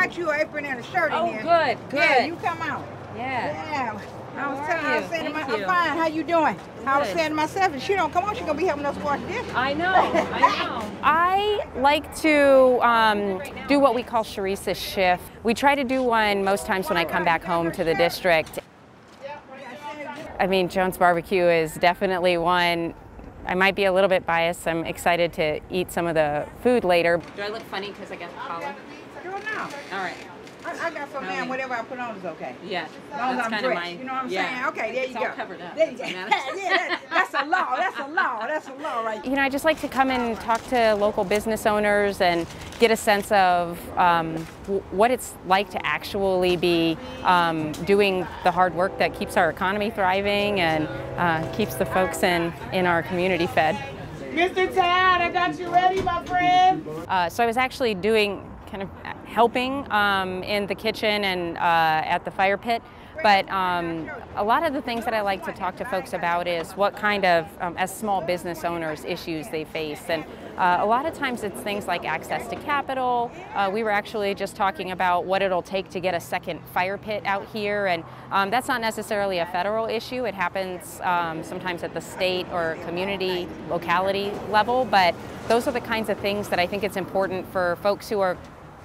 got you an apron and a shirt Oh, in there. good, Yeah, good. you come out. Yeah. Yeah. I was, How telling, are I was you? saying to Thank my, I'm fine. How you doing? I was Good. saying to myself, if she don't come on, she gonna be helping us wash dishes. I know. I know. I like to um, do what we call Sharice's shift. We try to do one most times when I come back home to the district. I mean, Jones Bar-B-Q is definitely one. I might be a little bit biased. I'm excited to eat some of the food later. Do I look funny because I got the collar? Do it now. All right. I, I got some No, damn whatever I put on is okay. Yeah. As long as I'm kind of dressed, my. you know what I'm yeah. saying? Okay, there you it's go. all covered up. There you go. yeah, that- that's a law. That's a law. That's a law right You know, I just like to come and talk to local business owners and get a sense of um, w- what it's like to actually be um, doing the hard work that keeps our economy thriving and uh, keeps the folks in, in our community fed. Mr. Tad, I got you ready, my friend. Uh, so I was actually doing kind of helping um, in the kitchen and uh, at the fire pit. But um, a lot of the things that I like to talk to folks about is what kind of, um, as small business owners, issues they face. And uh, a lot of times it's things like access to capital. Uh, we were actually just talking about what it'll take to get a second fire pit out here. And um, that's not necessarily a federal issue. It happens um, sometimes at the state or community, locality level. But those are the kinds of things that I think it's important for folks who are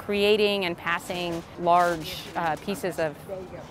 creating and passing large uh, pieces of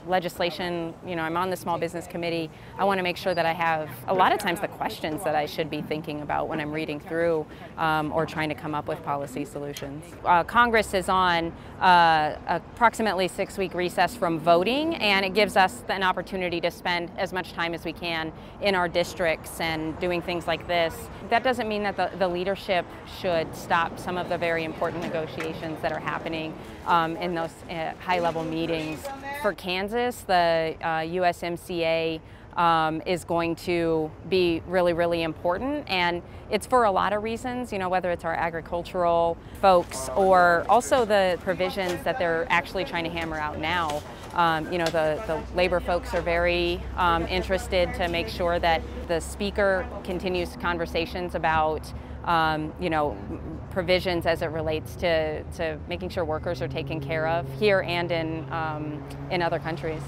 legislation. You know, I'm on the Small Business Committee. I want to make sure that I have a lot of times the questions that I should be thinking about when I'm reading through um, or trying to come up with policy solutions. Uh, Congress is on uh, approximately six week recess from voting, and it gives us an opportunity to spend as much time as we can in our districts and doing things like this. That doesn't mean that the, the leadership should stop some of the very important negotiations that are happening um, in those uh, high level meetings. For Kansas, the uh, USMCA um, is going to be really, really important. And it's for a lot of reasons, you know, whether it's our agricultural folks or also the provisions that they're actually trying to hammer out now. Um, you know, the, the labor folks are very um, interested to make sure that the speaker continues conversations about um, you know, provisions as it relates to, to making sure workers are taken care of here and in, um, in other countries.